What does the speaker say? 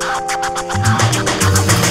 あっ!